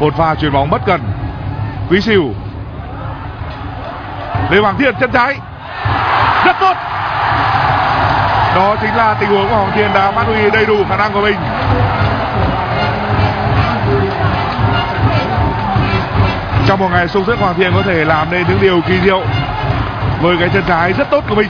một pha chuyền bóng bất cần. Quý siêu lê hoàng thiên chân trái. Rất tốt. Đó chính là tình huống của hoàng thiên đã phát huy đầy đủ khả năng của mình. Trong một ngày sung sức, hoàng thiên có thể làm nên những điều kỳ diệu. Với cái chân trái rất tốt của mình.